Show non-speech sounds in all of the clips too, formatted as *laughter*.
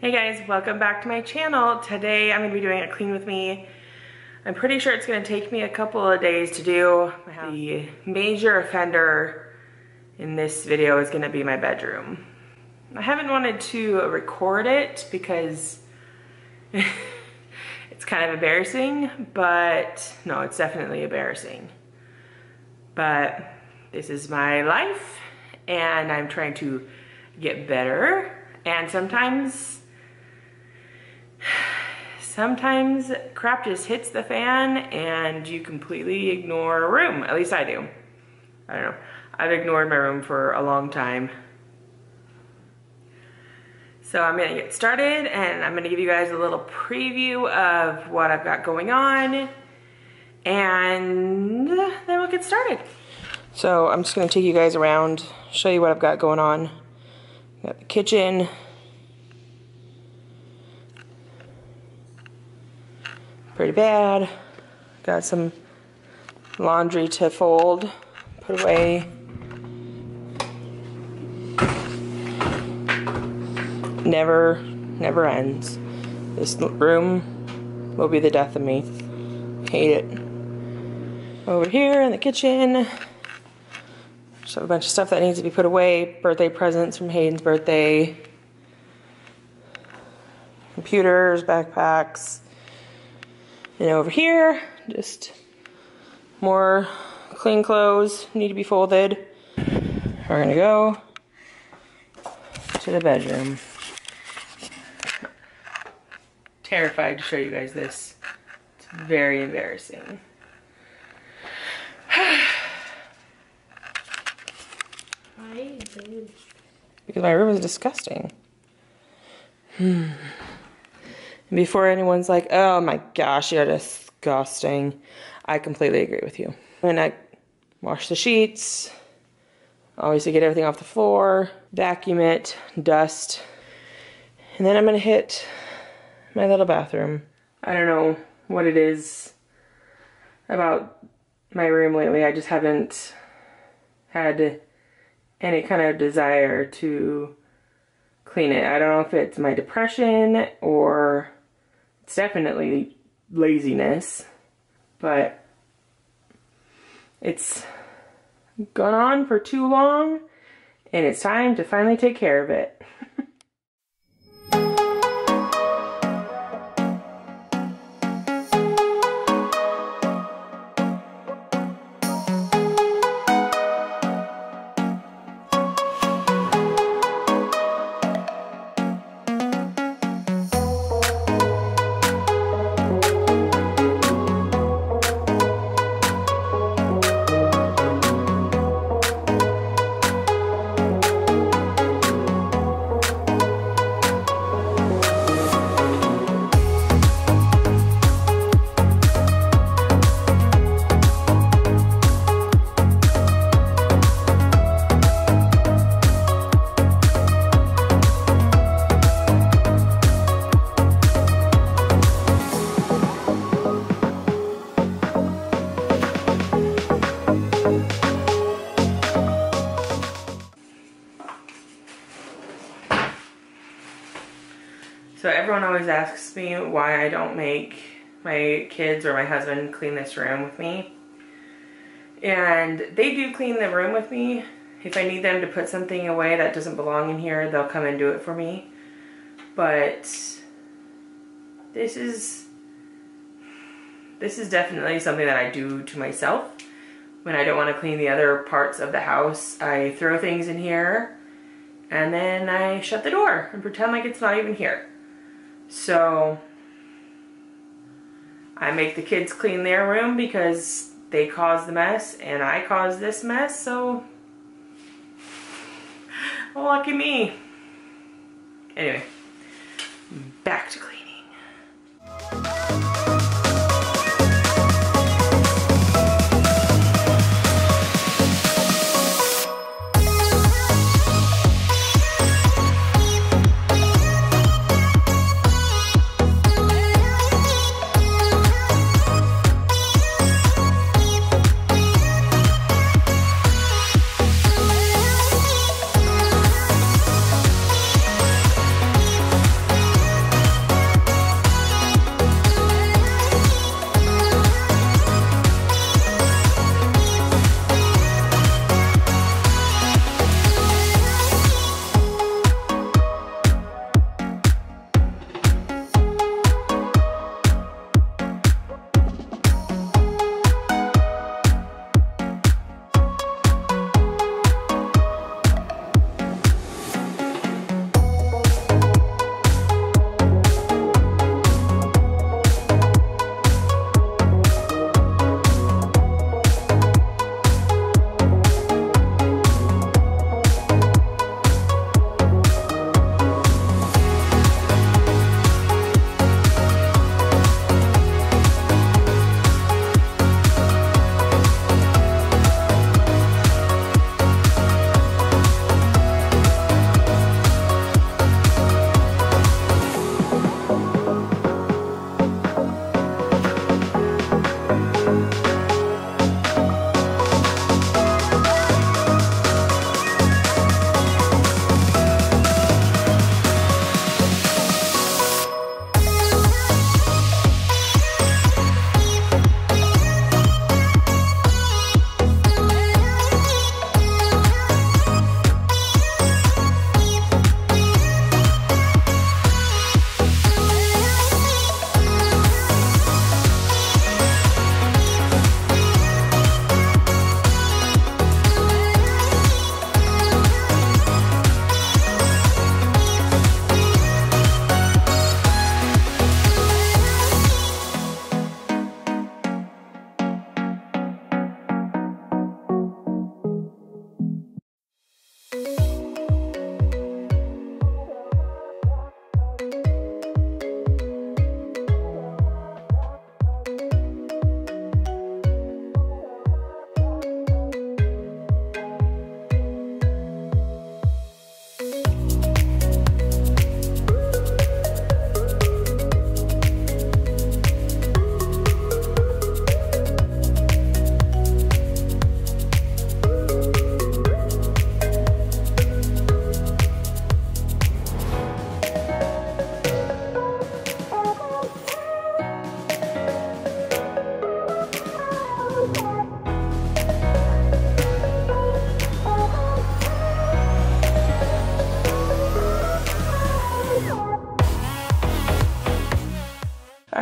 Hey guys, welcome back to my channel. Today I'm gonna be doing a clean with me. I'm pretty sure it's gonna take me a couple of days to do. The major offender in this video is gonna be my bedroom. I haven't wanted to record it because *laughs* it's kind of embarrassing, but no, it's definitely embarrassing. But this is my life and I'm trying to get better. And sometimes sometimes crap just hits the fan and you completely ignore a room. At least I do. I don't know. I've ignored my room for a long time. So I'm gonna get started and I'm gonna give you guys a little preview of what I've got going on and then we'll get started. So I'm just gonna take you guys around, show you what I've got going on. Got the kitchen, pretty bad. Got some laundry to fold, put away. Never, never ends. This room will be the death of me. Hate it. Over here in the kitchen, just have a bunch of stuff that needs to be put away. Birthday presents from Hayden's birthday. Computers, backpacks, and over here, just more clean clothes need to be folded. We're gonna go to the bedroom. Terrified to show you guys this. It's very embarrassing. *sighs* because my room is disgusting. Hmm. And before anyone's like, oh my gosh, you're disgusting, I completely agree with you. And I wash the sheets, obviously get everything off the floor, vacuum it, dust, and then I'm gonna hit my little bathroom. I don't know what it is about my room lately. I just haven't had any kind of desire to clean it. I don't know if it's my depression or it's definitely laziness, but it's gone on for too long and it's time to finally take care of it. Why I don't make my kids or my husband clean this room with me. And they do clean the room with me. If I need them to put something away that doesn't belong in here, they'll come and do it for me. But this is this is definitely something that I do to myself. When I don't want to clean the other parts of the house, I throw things in here and then I shut the door and pretend like it's not even here. So I make the kids clean their room because they caused the mess and I caused this mess, so *sighs* lucky me. Anyway, back to cleaning.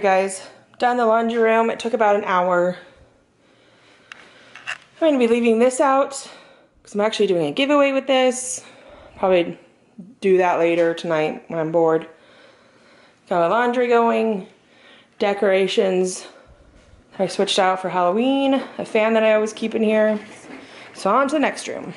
Guys, done the laundry room. It took about an hour. I'm going to be leaving this out because I'm actually doing a giveaway with this. Probably do that later tonight when I'm bored. Got my laundry going, decorations. I switched out for Halloween, a fan that I always keep in here. So on to the next room.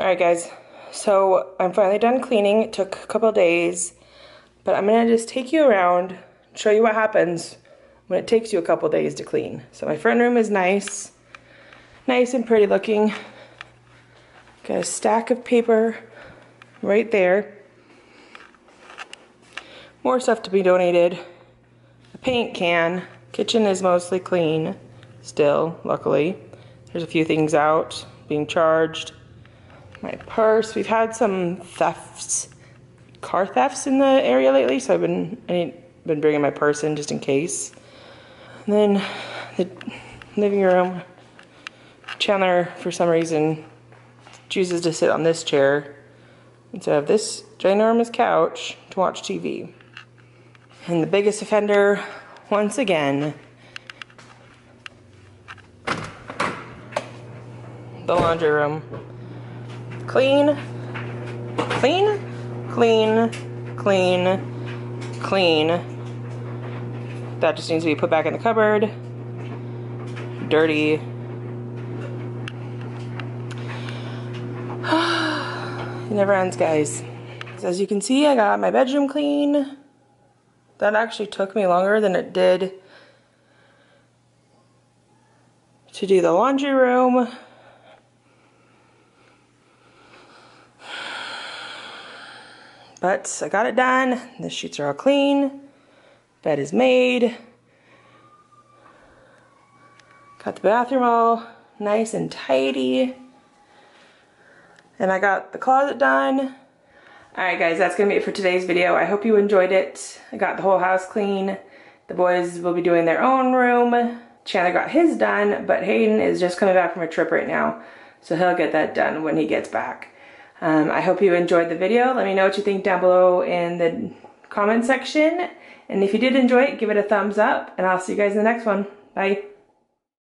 Alright guys, so I'm finally done cleaning. It took a couple days, but I'm gonna just take you around, show you what happens when it takes you a couple days to clean. So my front room is nice, nice and pretty looking. Got a stack of paper right there. More stuff to be donated. A paint can. Kitchen is mostly clean still, luckily. There's a few things out being charged. My purse. We've had some thefts, car thefts in the area lately, so I've been I been bringing my purse in just in case. And then the living room. Chandler, for some reason, chooses to sit on this chair instead of this ginormous couch to watch TV. And the biggest offender, once again, the laundry room. Clean, clean, clean, clean, clean. That just needs to be put back in the cupboard. Dirty. *sighs* it never ends, guys. As you can see, I got my bedroom clean. That actually took me longer than it did to do the laundry room. But I got it done. The sheets are all clean. Bed is made. Got the bathroom all nice and tidy. And I got the closet done. Alright guys, that's going to be it for today's video. I hope you enjoyed it. I got the whole house clean. The boys will be doing their own room. Chandler got his done, but Hayden is just coming back from a trip right now. So he'll get that done when he gets back. Um, I hope you enjoyed the video. Let me know what you think down below in the comment section. And if you did enjoy it, give it a thumbs up. And I'll see you guys in the next one. Bye.